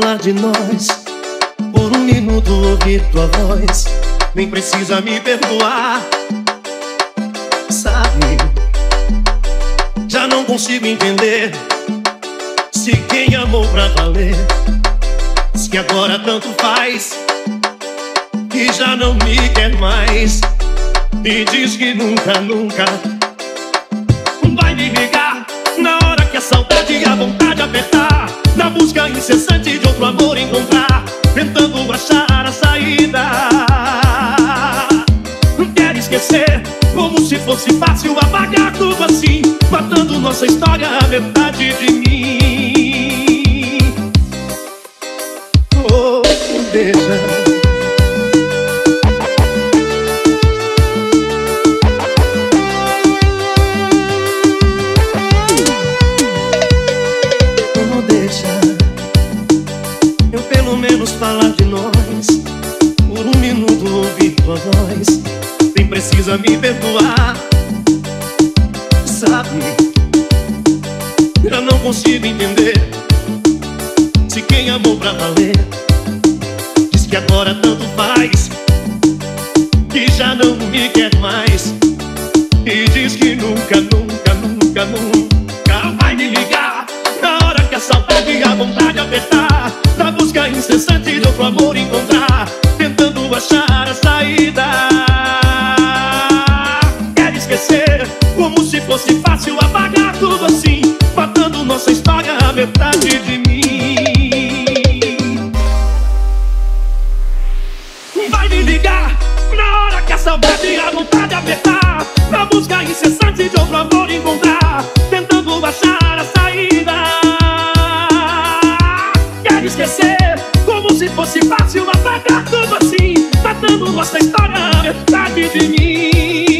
falar de nós. Por um minuto ouvir tua voz. Nem precisa me perdoar. Sabe? Já não consigo entender. Se quem amou pra valer. Diz que agora tanto faz. Que já não me quer mais. E diz que nunca, nunca vai me ligar. Amor encontrar. Tentando achar a saída. Quer esquecer, como se fosse fácil apagar tudo assim. Matando nossa história, a metade de mim. Falar de nós. Por um minuto ouvir tua voz. Nem precisa me perdoar. Sabe? Eu não consigo entender. Se quem amou pra valer diz que agora tanto faz. Que já não me quer mais. E diz que nunca, nunca, nunca, nunca vai me ligar. Na hora que a saudade e a vontade apertar. Na busca incessante esquecer, como se fosse fácil apagar tudo assim. Matando nossa história, a metade de mim. Vai me ligar na hora que a saudade a vontade apertar. Na busca incessante de outro amor encontrar. Tentando achar a saída. Quer esquecer, como se fosse fácil apagar tudo assim. Matando nossa história, a metade de mim.